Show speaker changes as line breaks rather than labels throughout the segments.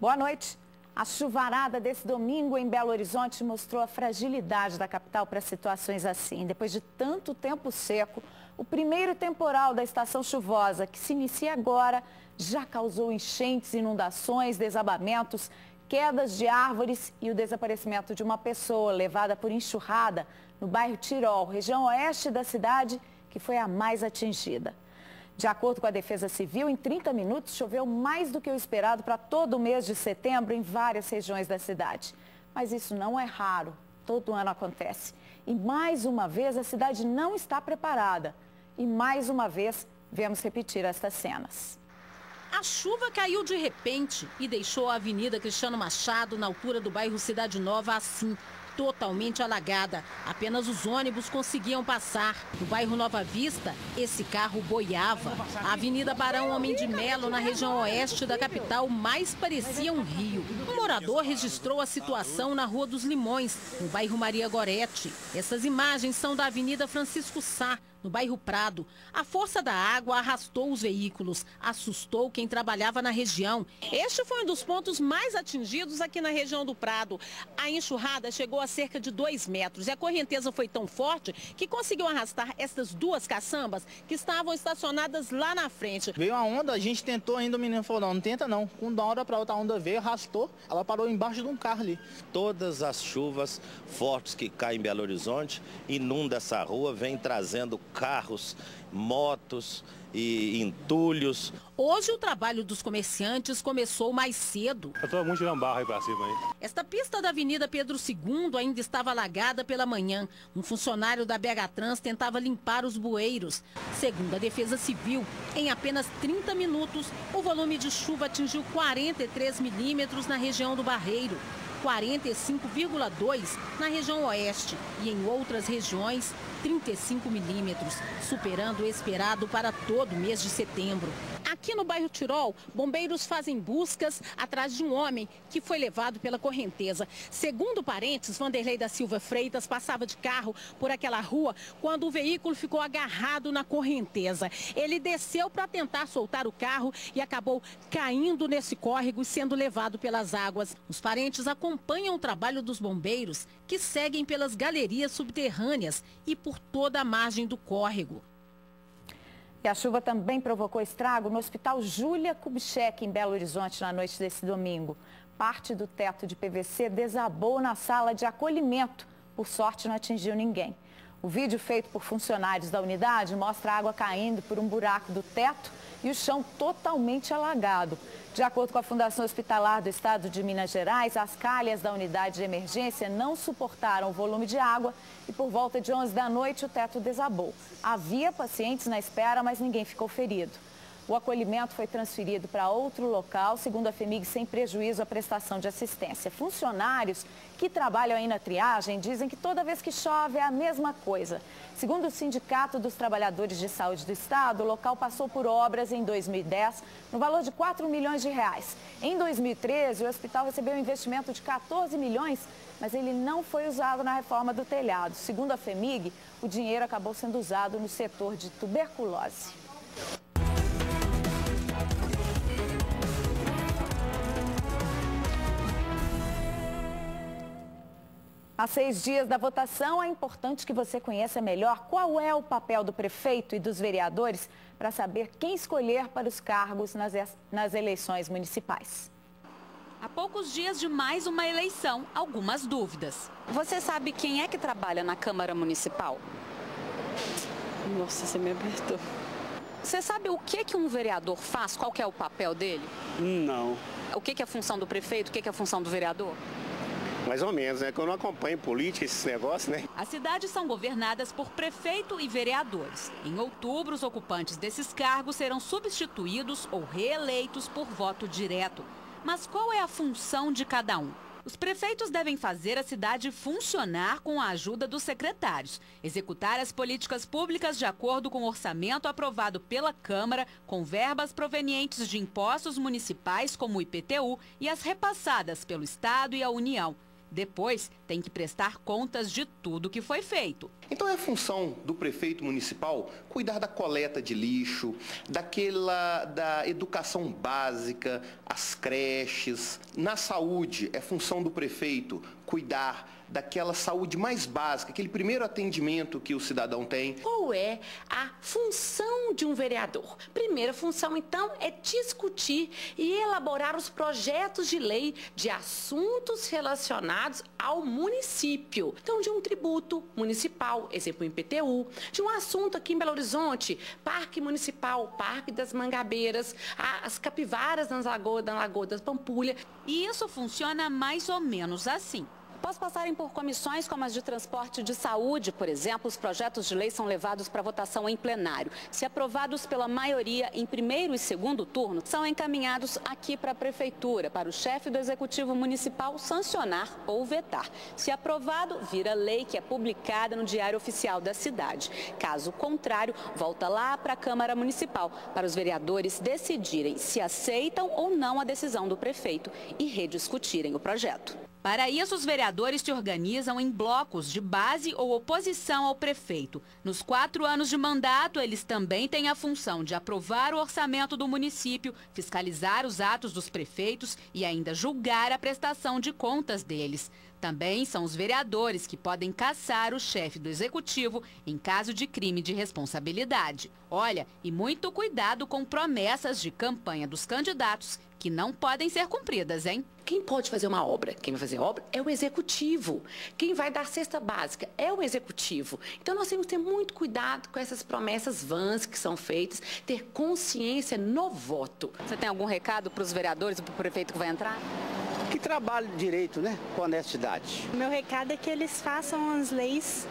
Boa noite. A chuvarada desse domingo em Belo Horizonte mostrou a fragilidade da capital para situações assim. Depois de tanto tempo seco, o primeiro temporal da estação chuvosa, que se inicia agora, já causou enchentes, inundações, desabamentos, quedas de árvores e o desaparecimento de uma pessoa levada por enxurrada no bairro Tirol, região oeste da cidade, que foi a mais atingida. De acordo com a Defesa Civil, em 30 minutos choveu mais do que o esperado para todo o mês de setembro em várias regiões da cidade. Mas isso não é raro, todo ano acontece. E mais uma vez a cidade não está preparada. E mais uma vez vemos repetir estas cenas.
A chuva caiu de repente e deixou a Avenida Cristiano Machado, na altura do bairro Cidade Nova, assim, totalmente alagada. Apenas os ônibus conseguiam passar. No bairro Nova Vista, esse carro boiava. A Avenida Barão Homem de Melo, na região oeste da capital, mais parecia um rio. Um morador registrou a situação na Rua dos Limões, no bairro Maria Gorete. Essas imagens são da Avenida Francisco Sá, no bairro Prado. A força da água arrastou os veículos, assustou quem trabalhava na região. Este foi um dos pontos mais atingidos aqui na região do Prado. A enxurrada chegou a cerca de dois metros e a correnteza foi tão forte que conseguiu arrastar essas duas caçambas que estavam estacionadas lá na frente.
Veio a onda, a gente tentou ainda, o menino falou, não, não tenta não. Com uma hora para outra onda veio, arrastou, ela parou embaixo de um carro ali.
Todas as chuvas fortes que caem em Belo Horizonte inunda essa rua, vem trazendo carros, motos e entulhos.
Hoje o trabalho dos comerciantes começou mais cedo.
Eu estou muito tirando barro aí para cima aí.
Esta pista da Avenida Pedro II ainda estava alagada pela manhã. Um funcionário da BH Trans tentava limpar os bueiros. Segundo a Defesa Civil, em apenas 30 minutos, o volume de chuva atingiu 43 milímetros na região do Barreiro. 45,2 na região oeste e em outras regiões 35 milímetros, superando o esperado para todo o mês de setembro. Aqui no bairro Tirol, bombeiros fazem buscas atrás de um homem que foi levado pela correnteza. Segundo parentes, Vanderlei da Silva Freitas passava de carro por aquela rua quando o veículo ficou agarrado na correnteza. Ele desceu para tentar soltar o carro e acabou caindo nesse córrego e sendo levado pelas águas. Os parentes acompanham o trabalho dos bombeiros que seguem pelas galerias subterrâneas e por toda a margem do córrego.
E a chuva também provocou estrago no Hospital Júlia Kubitschek, em Belo Horizonte, na noite desse domingo. Parte do teto de PVC desabou na sala de acolhimento. Por sorte, não atingiu ninguém. O vídeo feito por funcionários da unidade mostra a água caindo por um buraco do teto e o chão totalmente alagado. De acordo com a Fundação Hospitalar do Estado de Minas Gerais, as calhas da unidade de emergência não suportaram o volume de água e por volta de 11 da noite o teto desabou. Havia pacientes na espera, mas ninguém ficou ferido. O acolhimento foi transferido para outro local, segundo a FEMIG, sem prejuízo à prestação de assistência. Funcionários que trabalham aí na triagem dizem que toda vez que chove é a mesma coisa. Segundo o Sindicato dos Trabalhadores de Saúde do Estado, o local passou por obras em 2010 no valor de 4 milhões de reais. Em 2013, o hospital recebeu um investimento de 14 milhões, mas ele não foi usado na reforma do telhado. Segundo a FEMIG, o dinheiro acabou sendo usado no setor de tuberculose. A seis dias da votação, é importante que você conheça melhor qual é o papel do prefeito e dos vereadores para saber quem escolher para os cargos nas, nas eleições municipais.
Há poucos dias de mais uma eleição, algumas dúvidas.
Você sabe quem é que trabalha na Câmara Municipal?
Nossa, você me apertou.
Você sabe o que, que um vereador faz? Qual é o papel dele?
Não.
O que, que é a função do prefeito? O que, que é a função do vereador?
Mais ou menos, né? Que eu não acompanho política, esses negócios, né?
As cidades são governadas por prefeito e vereadores. Em outubro, os ocupantes desses cargos serão substituídos ou reeleitos por voto direto. Mas qual é a função de cada um? Os prefeitos devem fazer a cidade funcionar com a ajuda dos secretários, executar as políticas públicas de acordo com o orçamento aprovado pela Câmara, com verbas provenientes de impostos municipais como o IPTU e as repassadas pelo Estado e a União Depois, tem que prestar contas de tudo que foi feito.
Então é função do prefeito municipal cuidar da coleta de lixo, daquela da educação básica, as creches. Na saúde, é função do prefeito cuidar daquela saúde mais básica, aquele primeiro atendimento que o cidadão tem.
Qual é a função de um vereador? Primeira função, então, é discutir e elaborar os projetos de lei de assuntos relacionados ao município. Então, de um tributo municipal, exemplo, IPTU, de um assunto aqui em Belo Horizonte, Parque Municipal, Parque das Mangabeiras, as capivaras nas lagoas, na Lagoa das Pampulha.
E isso funciona mais ou menos assim.
Após passarem por comissões como as de transporte de saúde, por exemplo, os projetos de lei são levados para votação em plenário. Se aprovados pela maioria em primeiro e segundo turno, são encaminhados aqui para a Prefeitura, para o chefe do Executivo Municipal sancionar ou vetar. Se aprovado, vira lei que é publicada no Diário Oficial da cidade. Caso contrário, volta lá para a Câmara Municipal, para os vereadores decidirem se aceitam ou não a decisão do prefeito e rediscutirem o projeto.
Para isso, os vereadores se organizam em blocos de base ou oposição ao prefeito. Nos quatro anos de mandato, eles também têm a função de aprovar o orçamento do município, fiscalizar os atos dos prefeitos e ainda julgar a prestação de contas deles. Também são os vereadores que podem caçar o chefe do executivo em caso de crime de responsabilidade. Olha, e muito cuidado com promessas de campanha dos candidatos que não podem ser cumpridas, hein?
Quem pode fazer uma obra? Quem vai fazer obra é o executivo. Quem vai dar cesta básica é o executivo. Então nós temos que ter muito cuidado com essas promessas vãs que são feitas, ter consciência no voto.
Você tem algum recado para os vereadores, para o prefeito que vai entrar?
que trabalhe direito, né? Com honestidade.
O meu recado é que eles façam as leis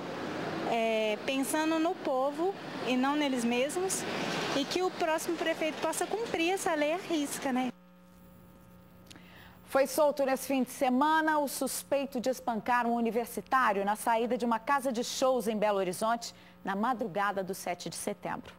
é, pensando no povo e não neles mesmos e que o próximo prefeito possa cumprir essa lei à risca, né?
Foi solto nesse fim de semana o suspeito de espancar um universitário na saída de uma casa de shows em Belo Horizonte na madrugada do 7 de setembro.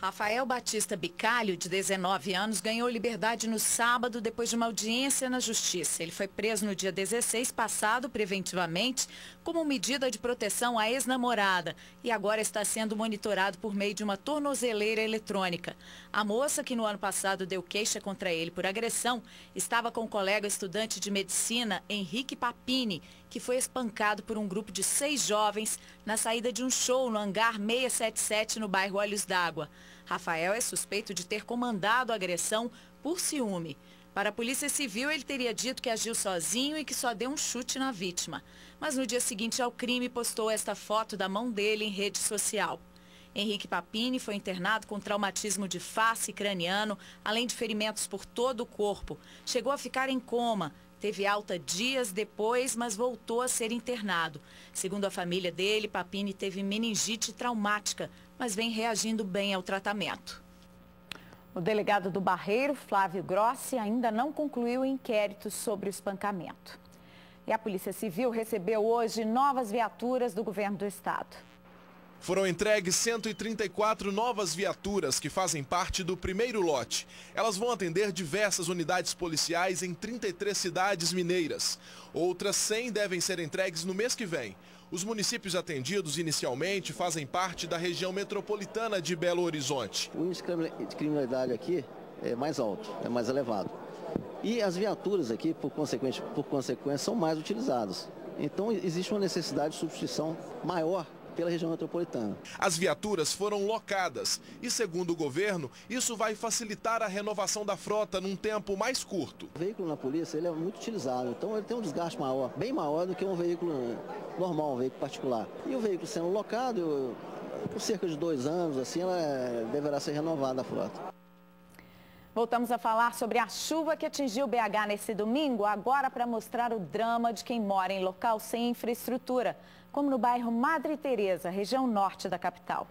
Rafael Batista Bicalho, de 19 anos, ganhou liberdade no sábado depois de uma audiência na Justiça. Ele foi preso no dia 16 passado, preventivamente, como medida de proteção à ex-namorada e agora está sendo monitorado por meio de uma tornozeleira eletrônica. A moça, que no ano passado deu queixa contra ele por agressão, estava com o colega estudante de medicina, Henrique Papini, que foi espancado por um grupo de seis jovens na saída de um show no hangar 677 no bairro Olhos d'Água. Rafael é suspeito de ter comandado a agressão por ciúme. Para a Polícia Civil, ele teria dito que agiu sozinho e que só deu um chute na vítima. Mas no dia seguinte ao crime, postou esta foto da mão dele em rede social. Henrique Papini foi internado com traumatismo de face craniano, além de ferimentos por todo o corpo. Chegou a ficar em coma. Teve alta dias depois, mas voltou a ser internado. Segundo a família dele, Papini teve meningite traumática, mas vem reagindo bem ao tratamento.
O delegado do Barreiro, Flávio Grossi, ainda não concluiu o inquérito sobre o espancamento. E a Polícia Civil recebeu hoje novas viaturas do governo do estado.
Foram entregues 134 novas viaturas que fazem parte do primeiro lote. Elas vão atender diversas unidades policiais em 33 cidades mineiras. Outras 100 devem ser entregues no mês que vem. Os municípios atendidos inicialmente fazem parte da região metropolitana de Belo Horizonte.
O índice de criminalidade aqui é mais alto, é mais elevado. E as viaturas aqui, por consequência, por consequência são mais utilizadas. Então existe uma necessidade de substituição maior pela região metropolitana.
As viaturas foram locadas e, segundo o governo, isso vai facilitar a renovação da frota num tempo mais curto.
O veículo na polícia ele é muito utilizado, então ele tem um desgaste maior, bem maior do que um veículo normal, um veículo particular. E o veículo sendo locado, por cerca de dois anos, assim, ela deverá ser renovada a frota.
Voltamos a falar sobre a chuva que atingiu BH nesse domingo, agora para mostrar o drama de quem mora em local sem infraestrutura como no bairro Madre Teresa, região norte da capital.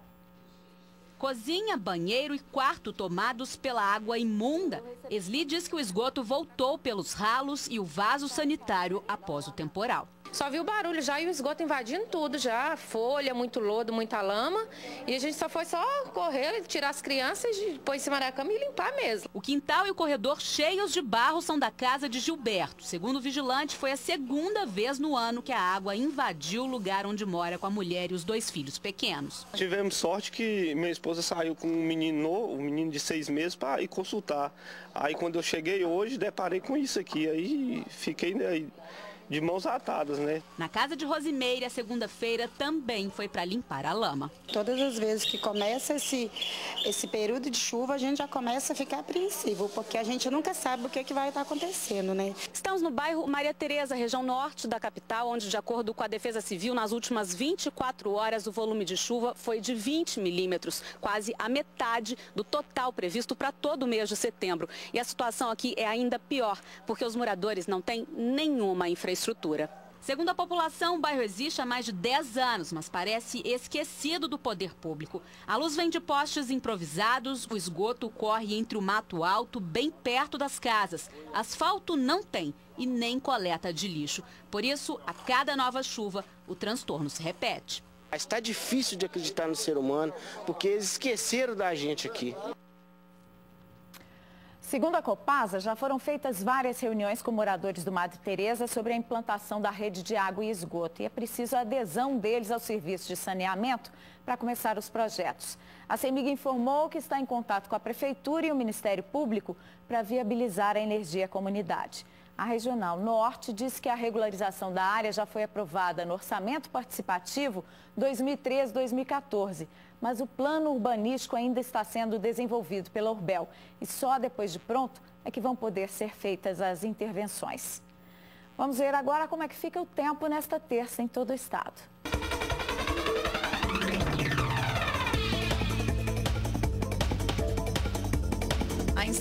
Cozinha, banheiro e quarto tomados pela água imunda. Esli diz que o esgoto voltou pelos ralos e o vaso sanitário após o temporal.
Só viu o barulho já e o esgoto invadindo tudo já, folha, muito lodo, muita lama. E a gente só foi só correr, tirar as crianças, pôr em cima da cama e limpar mesmo.
O quintal e o corredor cheios de barro são da casa de Gilberto. Segundo o vigilante, foi a segunda vez no ano que a água invadiu o lugar onde mora com a mulher e os dois filhos pequenos.
Tivemos sorte que minha esposa saiu com um menino, um menino de seis meses para ir consultar. Aí quando eu cheguei hoje, deparei com isso aqui. Aí fiquei né, de mãos atadas, né?
Na casa de Rosimeira, segunda-feira também foi para limpar a lama.
Todas as vezes que começa esse, esse período de chuva, a gente já começa a ficar apreensivo, porque a gente nunca sabe o que, é que vai estar acontecendo, né?
Estamos no bairro Maria Tereza, região norte da capital, onde, de acordo com a Defesa Civil, nas últimas 24 horas o volume de chuva foi de 20 milímetros, quase a metade do total previsto para todo o mês de setembro. E a situação aqui é ainda pior, porque os moradores não têm nenhuma infraestrutura infraestrutura.
Segundo a população, o bairro existe há mais de 10 anos, mas parece esquecido do poder público. A luz vem de postes improvisados, o esgoto corre entre o mato alto, bem perto das casas. Asfalto não tem e nem coleta de lixo. Por isso, a cada nova chuva, o transtorno se repete.
Está difícil de acreditar no ser humano, porque eles esqueceram da gente aqui.
Segundo a Copasa, já foram feitas várias reuniões com moradores do Madre Teresa sobre a implantação da rede de água e esgoto. E é preciso a adesão deles ao serviço de saneamento para começar os projetos. A CEMIG informou que está em contato com a Prefeitura e o Ministério Público para viabilizar a energia à comunidade. A Regional Norte diz que a regularização da área já foi aprovada no Orçamento Participativo 2013-2014 mas o plano urbanístico ainda está sendo desenvolvido pela Urbel e só depois de pronto é que vão poder ser feitas as intervenções. Vamos ver agora como é que fica o tempo nesta terça em todo o estado.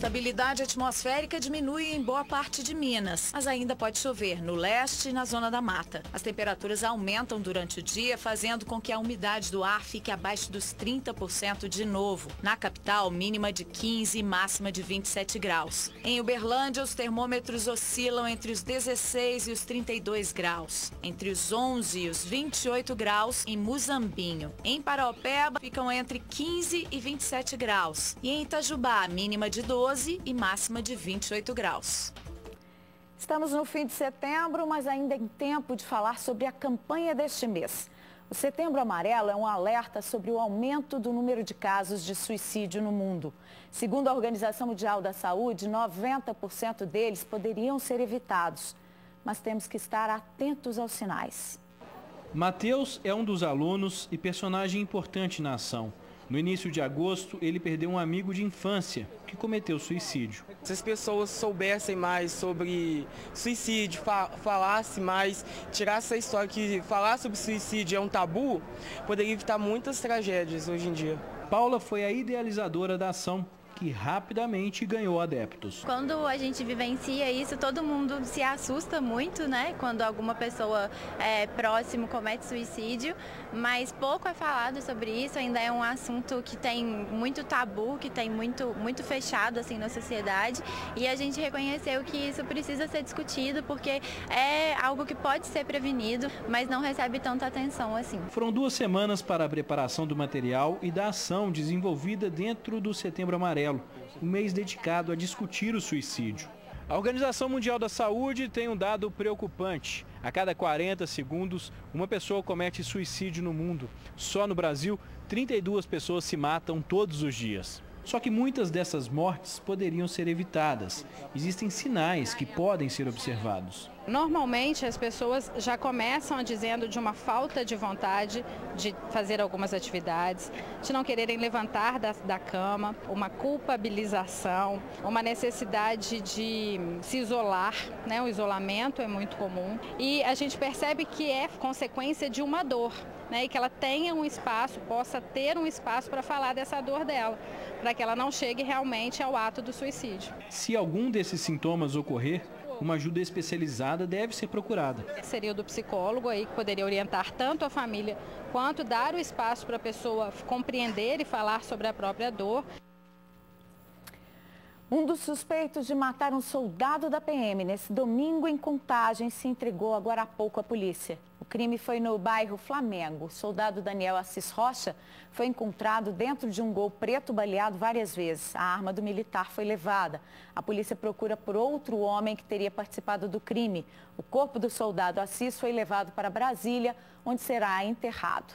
Instabilidade atmosférica diminui em boa parte de Minas, mas ainda pode chover no leste e na zona da mata. As temperaturas aumentam durante o dia, fazendo com que a umidade do ar fique abaixo dos 30% de novo. Na capital, mínima de 15 e máxima de 27 graus. Em Uberlândia, os termômetros oscilam entre os 16 e os 32 graus. Entre os 11 e os 28 graus em Muzambinho. Em Paraopeba, ficam entre 15 e 27 graus. E em Itajubá, mínima de 12 12 e máxima de 28 graus.
Estamos no fim de setembro, mas ainda em tempo de falar sobre a campanha deste mês. O Setembro Amarelo é um alerta sobre o aumento do número de casos de suicídio no mundo. Segundo a Organização Mundial da Saúde, 90% deles poderiam ser evitados. Mas temos que estar atentos aos sinais.
Mateus é um dos alunos e personagem importante na ação. No início de agosto, ele perdeu um amigo de infância que cometeu suicídio.
Se as pessoas soubessem mais sobre suicídio, fa falassem mais, tirassem essa história que falar sobre suicídio é um tabu, poderia evitar muitas tragédias hoje em dia.
Paula foi a idealizadora da ação que rapidamente ganhou adeptos.
Quando a gente vivencia isso, todo mundo se assusta muito, né? Quando alguma pessoa é, próximo comete suicídio, mas pouco é falado sobre isso, ainda é um assunto que tem muito tabu, que tem muito, muito fechado assim na sociedade e a gente reconheceu que isso precisa ser discutido porque é algo que pode ser prevenido, mas não recebe tanta atenção assim.
Foram duas semanas para a preparação do material e da ação desenvolvida dentro do Setembro Amarelo Amarelo, um mês dedicado a discutir o suicídio. A Organização Mundial da Saúde tem um dado preocupante. A cada 40 segundos, uma pessoa comete suicídio no mundo. Só no Brasil, 32 pessoas se matam todos os dias. Só que muitas dessas mortes poderiam ser evitadas. Existem sinais que podem ser observados.
Normalmente as pessoas já começam dizendo de uma falta de vontade de fazer algumas atividades, de não quererem levantar da, da cama, uma culpabilização, uma necessidade de se isolar, né? o isolamento é muito comum. E a gente percebe que é consequência de uma dor, né? e que ela tenha um espaço, possa ter um espaço para falar dessa dor dela, para que ela não chegue realmente ao ato do suicídio.
Se algum desses sintomas ocorrer, uma ajuda especializada deve ser procurada.
Seria o do psicólogo aí que poderia orientar tanto a família quanto dar o espaço para a pessoa compreender e falar sobre a própria dor.
Um dos suspeitos de matar um soldado da PM nesse domingo em Contagem se entregou agora há pouco à polícia. O crime foi no bairro Flamengo. O soldado Daniel Assis Rocha foi encontrado dentro de um gol preto baleado várias vezes. A arma do militar foi levada. A polícia procura por outro homem que teria participado do crime. O corpo do soldado Assis foi levado para Brasília, onde será enterrado.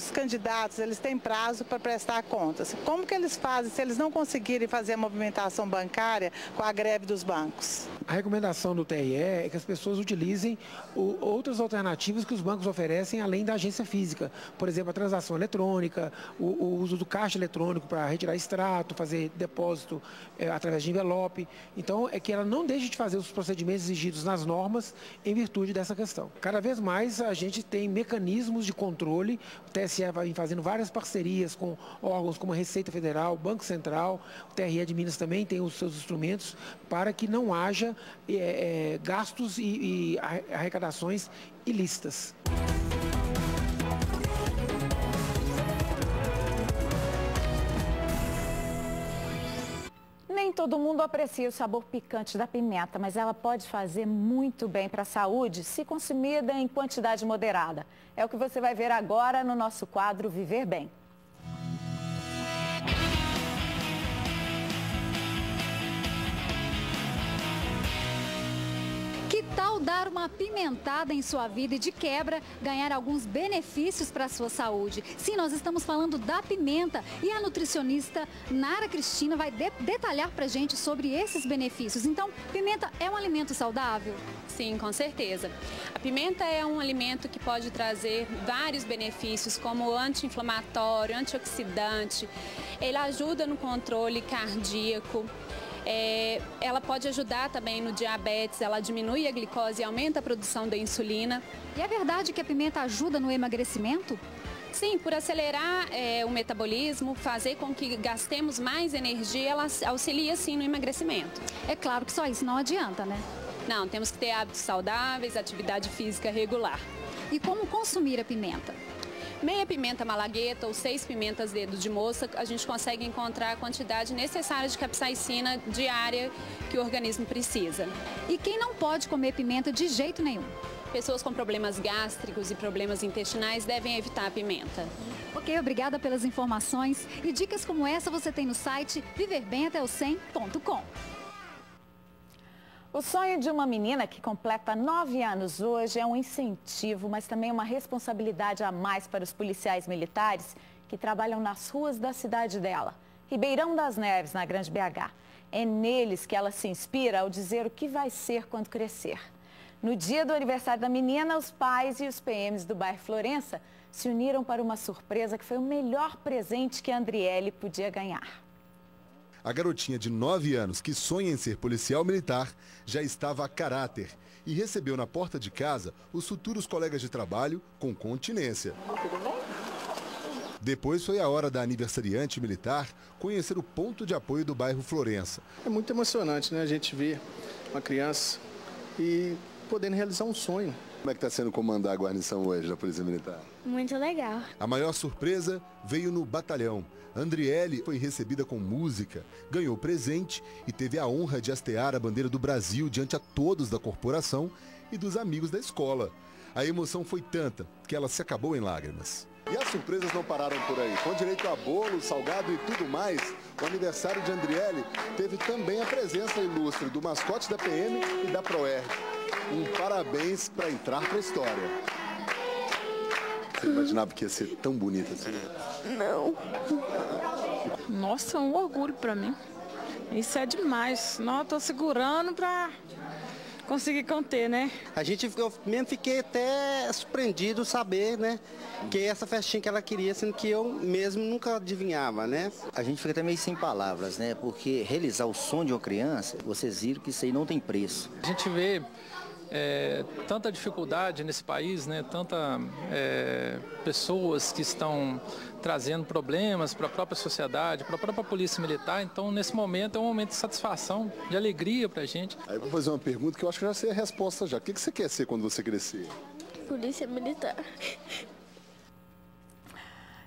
Os candidatos eles têm prazo para prestar contas. Como que eles fazem se eles não conseguirem fazer a movimentação bancária com a greve dos bancos?
A recomendação do TRE é que as pessoas utilizem o, outras alternativas que os bancos oferecem além da agência física. Por exemplo, a transação eletrônica, o, o uso do caixa eletrônico para retirar extrato, fazer depósito é, através de envelope. Então, é que ela não deixe de fazer os procedimentos exigidos nas normas em virtude dessa questão. Cada vez mais a gente tem mecanismos de controle, o TSE vai fazendo várias parcerias com órgãos como a Receita Federal, Banco Central, o TRE de Minas também tem os seus instrumentos para que não haja é, é, gastos e, e arrecadações ilícitas.
Todo mundo aprecia o sabor picante da pimenta, mas ela pode fazer muito bem para a saúde se consumida em quantidade moderada. É o que você vai ver agora no nosso quadro Viver Bem.
Dar uma apimentada em sua vida e de quebra ganhar alguns benefícios para a sua saúde? Sim, nós estamos falando da pimenta e a nutricionista Nara Cristina vai de detalhar para gente sobre esses benefícios. Então, pimenta é um alimento saudável?
Sim, com certeza. A pimenta é um alimento que pode trazer vários benefícios, como anti-inflamatório, antioxidante. Ele ajuda no controle cardíaco. É, ela pode ajudar também no diabetes, ela diminui a glicose e aumenta a produção da insulina.
E é verdade que a pimenta ajuda no emagrecimento?
Sim, por acelerar é, o metabolismo, fazer com que gastemos mais energia, ela auxilia sim no emagrecimento.
É claro que só isso não adianta, né?
Não, temos que ter hábitos saudáveis, atividade física regular.
E como consumir a pimenta?
Meia pimenta malagueta ou seis pimentas dedo de moça, a gente consegue encontrar a quantidade necessária de capsaicina diária que o organismo precisa.
E quem não pode comer pimenta de jeito nenhum?
Pessoas com problemas gástricos e problemas intestinais devem evitar a pimenta.
Ok, obrigada pelas informações. E dicas como essa você tem no site viverbematé100.com.
O sonho de uma menina que completa nove anos hoje é um incentivo, mas também uma responsabilidade a mais para os policiais militares que trabalham nas ruas da cidade dela. Ribeirão das Neves, na Grande BH. É neles que ela se inspira ao dizer o que vai ser quando crescer. No dia do aniversário da menina, os pais e os PMs do bairro Florença se uniram para uma surpresa que foi o melhor presente que a Andriele podia ganhar.
A garotinha de 9 anos que sonha em ser policial militar já estava a caráter e recebeu na porta de casa os futuros colegas de trabalho com continência. Depois foi a hora da aniversariante militar conhecer o ponto de apoio do bairro Florença.
É muito emocionante, né? A gente ver uma criança e podendo realizar um sonho.
Como é que está sendo comandar a guarnição hoje da Polícia Militar?
Muito legal.
A maior surpresa veio no batalhão. Andriele foi recebida com música, ganhou presente e teve a honra de hastear a bandeira do Brasil diante a todos da corporação e dos amigos da escola. A emoção foi tanta que ela se acabou em lágrimas. E as surpresas não pararam por aí. Com direito a bolo, salgado e tudo mais, o aniversário de Andriele teve também a presença ilustre do mascote da PM e da Proerd. Um parabéns para entrar para a história. Você imaginava que ia ser tão bonita assim?
Não.
Nossa, é um orgulho para mim. Isso é demais. Não, estou segurando para conseguir conter, né?
A gente, eu mesmo fiquei até surpreendido saber, né? Que essa festinha que ela queria, sendo que eu mesmo nunca adivinhava, né?
A gente fica até meio sem palavras, né? Porque realizar o sonho de uma criança, vocês viram que isso aí não tem preço.
A gente vê é, tanta dificuldade nesse país, né? tanta é, pessoas que estão trazendo problemas para a própria sociedade, para a própria polícia militar. Então, nesse momento, é um momento de satisfação, de alegria para a gente.
Aí eu vou fazer uma pergunta que eu acho que já sei a resposta já. O que você quer ser quando você crescer?
polícia militar.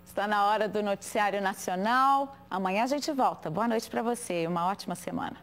Está na hora do Noticiário Nacional. Amanhã a gente volta. Boa noite para você e uma ótima semana.